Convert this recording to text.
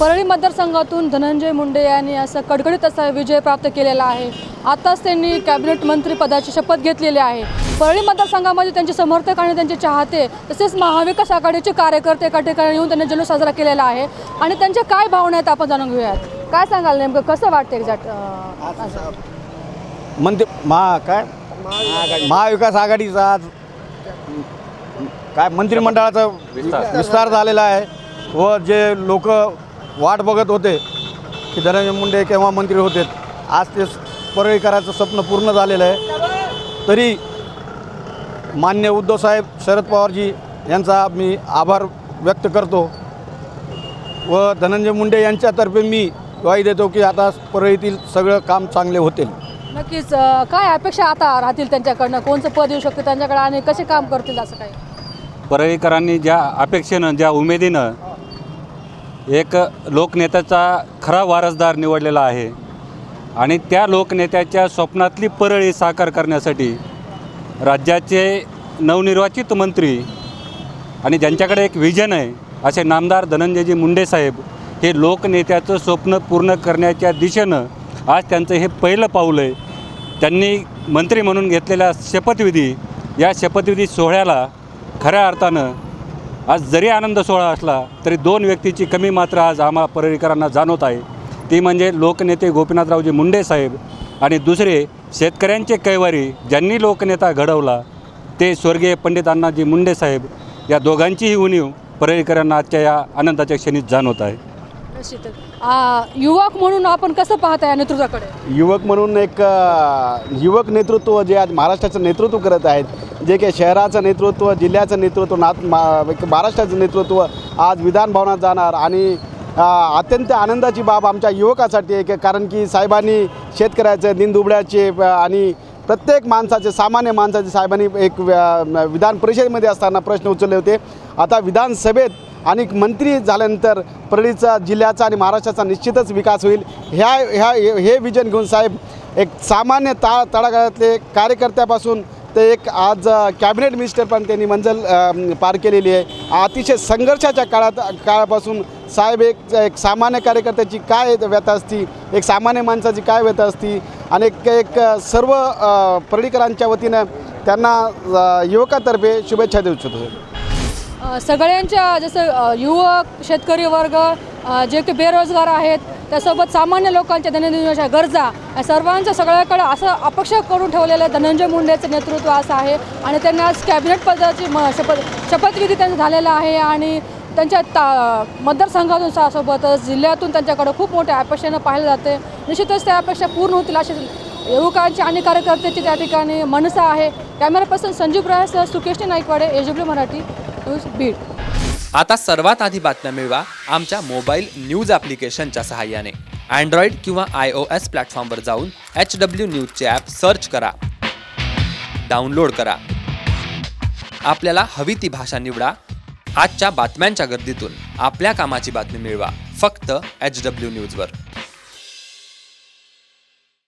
परळी मतदारसंघातून धनंजय मुंडे यांनी असं कडकडीत असा विजय प्राप्त केलेला आहे. आताच त्यांनी कॅबिनेट मंत्रीपदाची शपथ घेतलेली आहे. परळी मतदारसंघामध्ये त्यांचे समर्थक आणि त्यांचे चाहते तसेच महाविकास आघाडीचे कार्यकर्ते एका ठिकाणी येऊन त्यांनी जल्लोष साजरा केलेला आहे. आणि त्यांच्या काय भावना आहेत आपण जाणून घेऊयात. काय सांगाल नेमकं? कसं वाटतं एक्झॅक्ट मंत्री महा काय? महाविकास आघाडीचा आज काय मंत्रिमंडळाचा विस्तार झालेला आहे व जे लोक वाट बघत होते की धनंजय मुंडे केव्हा मंत्री होते. आज ते परळीकरांचं स्वप्न पूर्ण झालेलं आहे. तरी मान्य उद्धवसाहेब शरद पवारजी यांचा मी आभार व्यक्त करतो. व धनंजय मुंडे यांच्यातर्फे मी ग्वाही देतो की आता परळीतील सगळं काम चांगले होतील. नक्कीच काय अपेक्षा आता राहतील त्यांच्याकडनं? कोणचं पद येऊ शकतं त्यांच्याकडे आणि कसे काम करतील असं काही? परळीकरांनी ज्या अपेक्षेनं ज्या उमेदीनं एक लोकनेत्याचा खरा वारसदार निवडलेला आहे. आणि त्या लोकनेत्याच्या स्वप्नातली परळी साकार करण्यासाठी राज्याचे नवनिर्वाचित मंत्री आणि ज्यांच्याकडे एक विजन आहे असे नामदार धनंजयजी मुंडे साहेब हे लोकनेत्याचं स्वप्न पूर्ण करण्याच्या दिशेनं आज त्यांचं हे पहिलं पाऊल आहे. त्यांनी मंत्री म्हणून घेतलेल्या शपथविधी या शपथविधी सोहळ्याला खऱ्या अर्थानं आज जरी आनंद सोहळा असला तरी दोन व्यक्तीची कमी मात्र आज आम्हा परळीकरांना जाणवत आहे. ती म्हणजे लोकनेते गोपीनाथरावजी मुंडे साहेब आणि दुसरे शेतकऱ्यांचे कैवारी ज्यांनी लोकनेता घडवला ते स्वर्गीय पंडित अण्णाजी मुंडे साहेब या दोघांचीही उणीव परळीकरांना आजच्या या आनंदाच्या क्षणीत जाणवत आहे. निश्चितच युवक म्हणून आपण कसं पाहता या नेतृत्वाकडे? युवक म्हणून एक युवक नेतृत्व जे आज महाराष्ट्राचं नेतृत्व करत आहेत जे काही शहराचं नेतृत्व जिल्ह्याचं नेतृत्व नात महाराष्ट्राचं नेतृत्व आज विधान भवनात जाणार आणि अत्यंत आनंदाची बाब आमच्या युवकासाठी आहे कारण की साहेबांनी शेतकऱ्याचे दिनदुबड्याचे आणि प्रत्येक माणसाचे सामान्य माणसाचे साहेबांनी एक विधान परिषदेमध्ये असताना प्रश्न उचलले होते. आता विधानसभेत आणि मंत्री झाल्यानंतर परळीचा जिल्ह्याचा आणि महाराष्ट्राचा निश्चितच विकास होईल. ह्या ह्या हे विजन घेऊन साहेब एक सामान्य ता तळागाळातले कार्यकर्त्यापासून ते एक आज कॅबिनेट मिनिस्टर पण त्यांनी मंजल पार केलेली आहे. अतिशय संघर्षाच्या काळात काळापासून साहेब एक एक सामान्य कार्यकर्त्याची काय व्यथा असती एक सामान्य माणसाची काय व्यथा असती आणि एक एक सर्व अ, परळीकरांच्या वतीनं त्यांना युवकातर्फे शुभेच्छा देऊ इच्छितो सगळ्यांच्या जसं युवक शेतकरी वर्ग जे की बेरोजगार आहेत त्यासोबत सामान्य लोकांच्या दैनंदिन गरजा या सर्वांच्या सगळ्याकडे असं अपेक्षा करून ठेवलेलं धनंजय मुंडेचं नेतृत्व असं आहे आणि त्यांना आज कॅबिनेट पदाची म शपथ शपथविधी त्यांचा झालेला आहे आणि त्यांच्या ता मतदारसंघातून सोबतच जिल्ह्यातून त्यांच्याकडे खूप मोठ्या अपेक्षेनं पाहिलं जाते. निश्चितच त्या अपेक्षा पूर्ण होतील असे युवकांची आणि कार्यकर्त्याची त्या ठिकाणी मनसा आहे. कॅमेरा पर्सन संजीव प्रयासह सुकेशनी नाईकवाडे एच मराठी. न्यूज बीड आता सर्वात आधी बातम्या मिळवा आमच्या मोबाईल न्यूज ॲप्लिकेशनच्या सहाय्याने. अँड्रॉइड किंवा आय ओ एस प्लॅटफॉर्मवर जाऊन एच डब्ल्यू न्यूजचे ॲप सर्च करा. डाउनलोड करा. आपल्याला हवी ती भाषा निवडा. आजच्या बातम्यांच्या गर्दीतून आपल्या कामाची बातमी मिळवा. फक्त एच डब्ल्यू न्यूजवर.